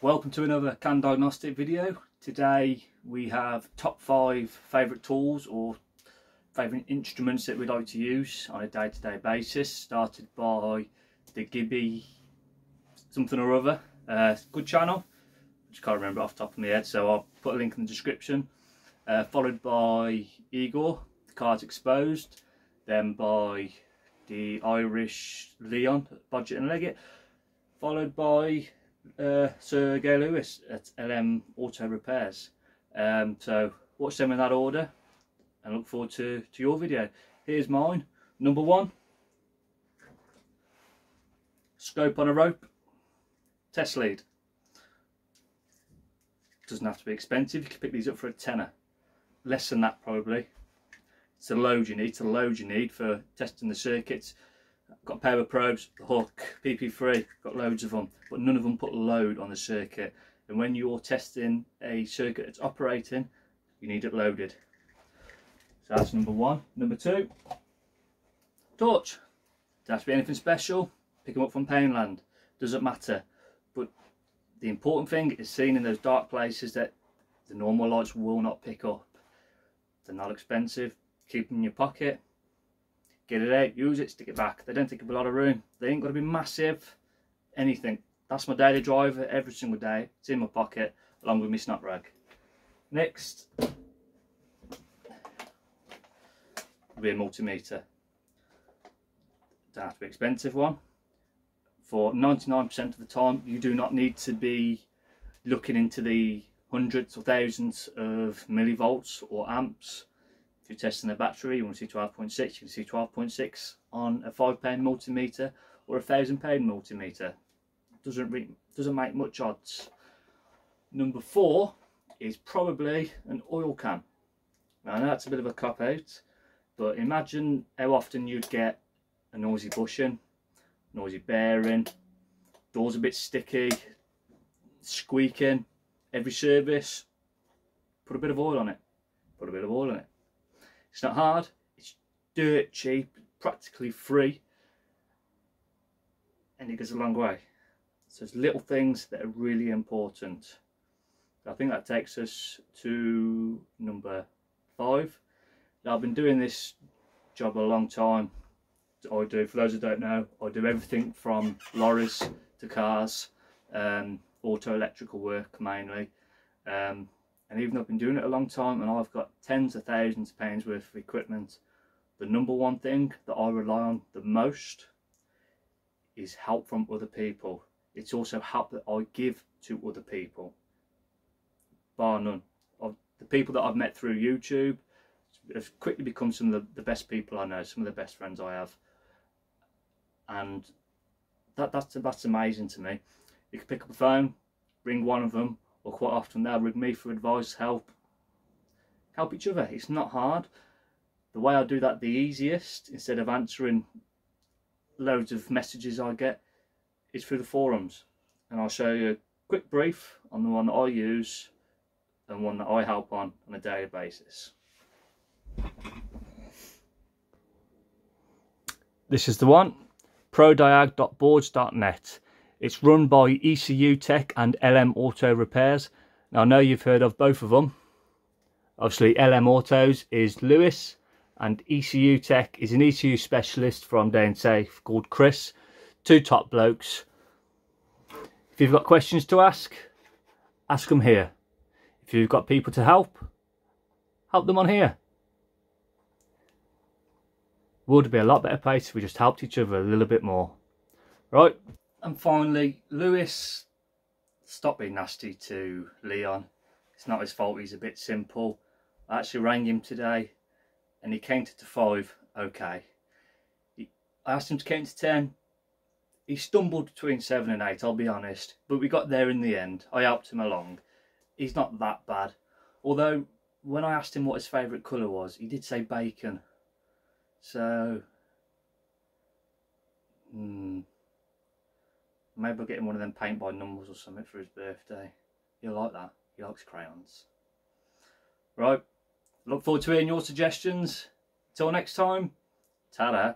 Welcome to another CAN Diagnostic video. Today we have top five favourite tools or favourite instruments that we'd like to use on a day-to-day -day basis. Started by the Gibby something or other. Uh, good channel, just can't remember off the top of my head so I'll put a link in the description. Uh, followed by Igor, the Cars Exposed. Then by the Irish Leon, Bodgit and Leggit. Followed by uh, Sir Gay Lewis at LM Auto Repairs. Um, so watch them in that order and look forward to, to your video. Here's mine. Number one, scope on a rope, test lead. Doesn't have to be expensive, you can pick these up for a tenner. Less than that probably. It's a load you need, it's a load you need for testing the circuits got a pair of probes, the hook, PP3, got loads of them, but none of them put load on the circuit. And when you're testing a circuit that's operating, you need it loaded. So that's number one. Number two, torch. Doesn't have to be anything special. Pick them up from Poundland. Doesn't matter. But the important thing is seeing in those dark places that the normal lights will not pick up. They're not expensive. Keep them in your pocket get it out, use it, stick it back. They don't take up a lot of room. They ain't got to be massive, anything. That's my daily driver every single day. It's in my pocket along with my snap rag. Next, a multimeter. Don't have to be expensive one. For 99% of the time, you do not need to be looking into the hundreds or thousands of millivolts or amps you're testing the battery, you want to see 12.6, you can see 12.6 on a £5 multimeter or a £1,000 multimeter. Doesn't, doesn't make much odds. Number four is probably an oil can. Now, I know that's a bit of a cop out, but imagine how often you'd get a noisy bushing, noisy bearing, doors a bit sticky, squeaking, every service, put a bit of oil on it, put a bit of oil on it. It's not hard, it's dirt cheap, practically free, and it goes a long way. So it's little things that are really important. I think that takes us to number five. I've been doing this job a long time. I do, for those who don't know, I do everything from lorries to cars, um, auto electrical work mainly. Um, and even though I've been doing it a long time and I've got tens of thousands of pounds worth of equipment the number one thing that I rely on the most is help from other people. It's also help that I give to other people. Bar none. Of the people that I've met through YouTube have quickly become some of the, the best people I know some of the best friends I have. And that that's that's amazing to me. You can pick up a phone ring one of them or quite often they'll ring me for advice, help, help each other. It's not hard. The way I do that the easiest, instead of answering loads of messages I get, is through the forums. And I'll show you a quick brief on the one that I use and one that I help on on a daily basis. This is the one, prodiag.boards.net. It's run by ECU Tech and LM Auto Repairs. Now I know you've heard of both of them. Obviously LM Autos is Lewis and ECU Tech is an ECU specialist from down south called Chris. Two top blokes. If you've got questions to ask, ask them here. If you've got people to help, help them on here. Would be a lot better place if we just helped each other a little bit more. Right, and finally, Lewis, stop being nasty to Leon. It's not his fault, he's a bit simple. I actually rang him today and he counted to five, okay. He, I asked him to count to ten. He stumbled between seven and eight, I'll be honest. But we got there in the end. I helped him along. He's not that bad. Although, when I asked him what his favourite colour was, he did say bacon. So, hmm. Maybe I'll get him one of them paint by numbers or something for his birthday. He'll like that. He likes crayons. Right. Look forward to hearing your suggestions. Till next time. Ta-da.